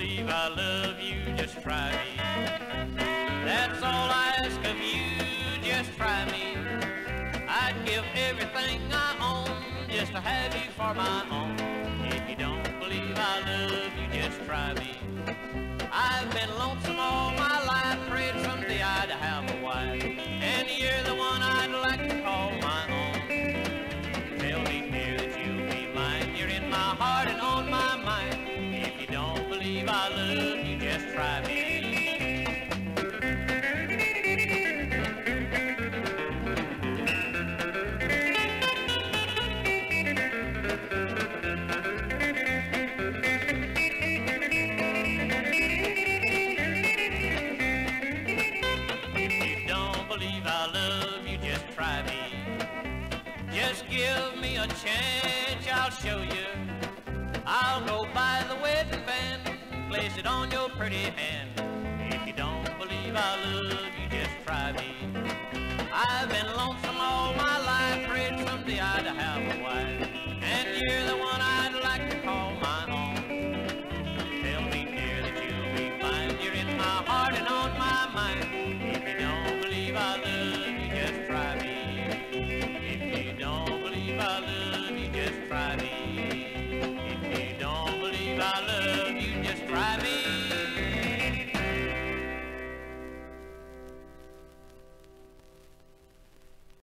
believe I love you, just try me. That's all I ask of you, just try me. I'd give everything I own just to have you for my own. If you don't believe I love you, just try me. I've been lonesome all my life, prayed someday I'd have a wife. And you're the one I'd like to call my own. Tell me, dear, that you'll be mine. You're in my heart and on love you, just try me. If you don't believe I love you, just try me. Just give me a chance, I'll show you. I'll go it on your pretty hand. If you don't believe I love you, just try me. I've been lonesome all my life, prayed someday I'd have a wife. And you're the one